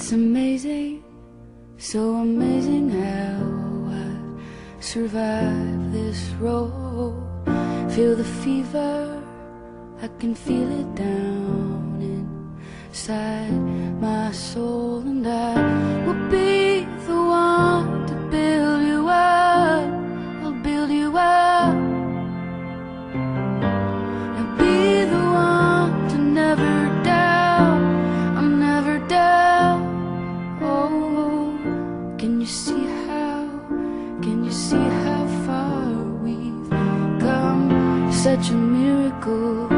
It's amazing, so amazing how I survive this road. Feel the fever, I can feel it down inside my soul, and I will be you see how far we've come? Such a miracle.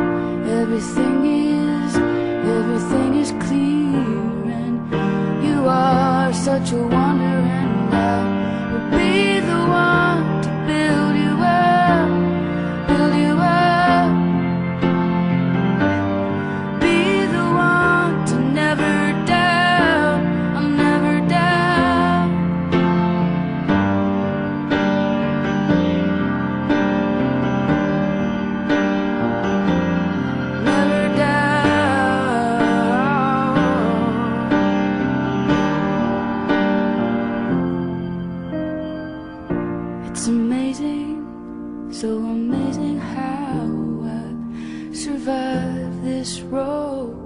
Everything is, everything is clear, and you are such a wonder, It's amazing, so amazing how I've survived this road.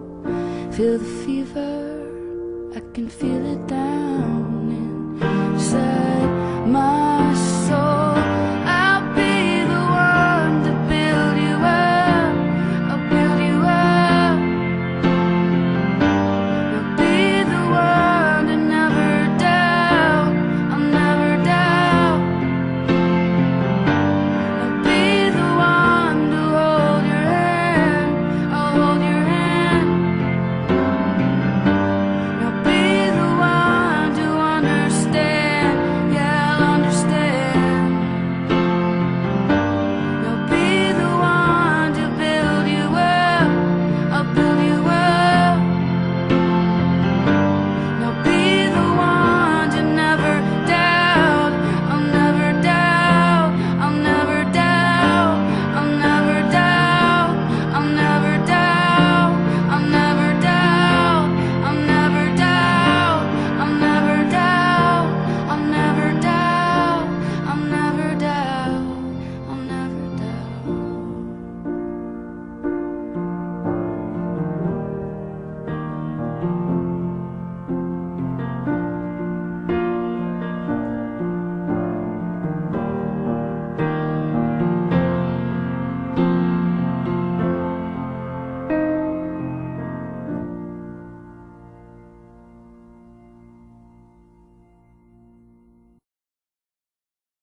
Feel the fever, I can feel it down inside my.